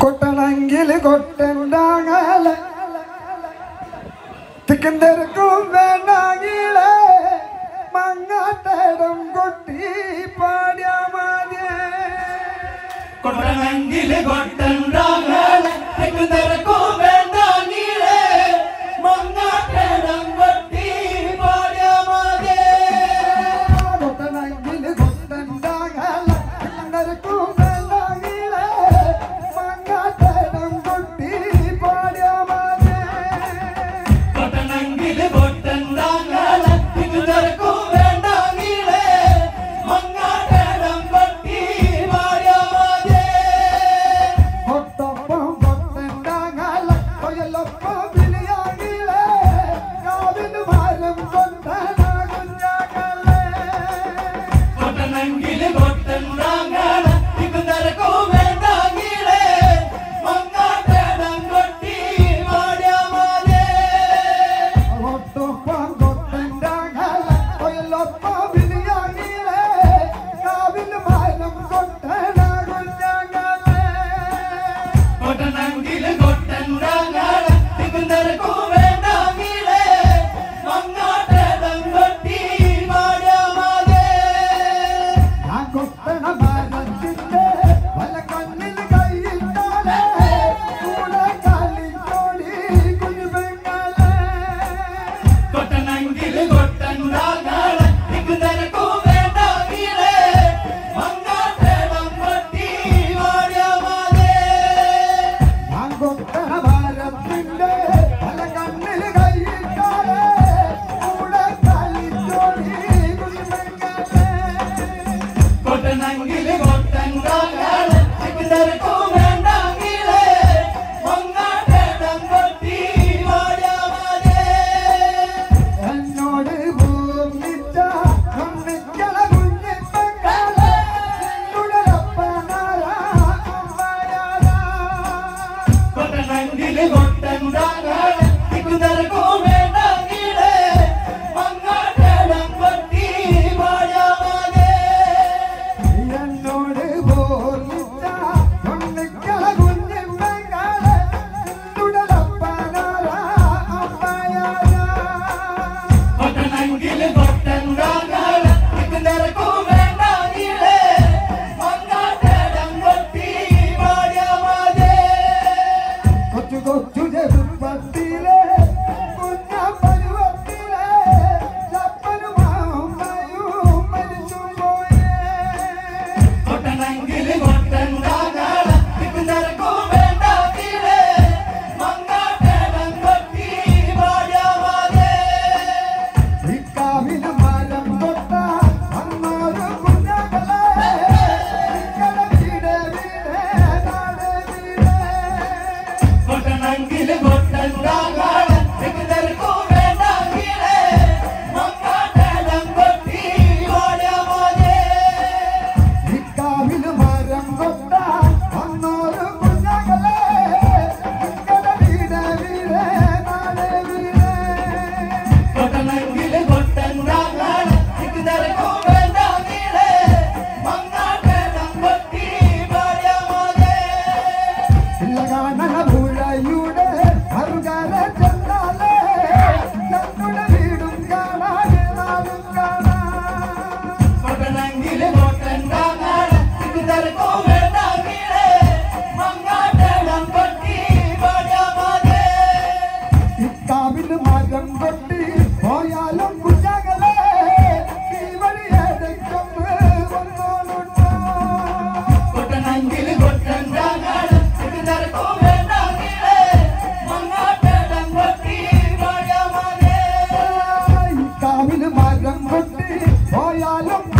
കൊട്ടണമെങ്കിൽ കൊട്ടുണ്ടാകാല തിക്കും തിരക്കും വേണ്ടാകിലേ മങ്ങാട്ടടം കൊട്ടി പാടിയാ മതിയെ കൊട്ടണമെങ്കിൽ കൊട്ടുണ്ടാ மங்கிலே மொட்டங்கால் அக்கிதருக்கும் வேண்டாங்கிலே மங்காட்டடம் கொட்டி ஓடாதே என்னோடு பூமித்தா நம்மிக்கல குஞ்சிப்பங்கால என்னுடலப்பனாரா Oh. உலகம் கொண்டு போயாலும்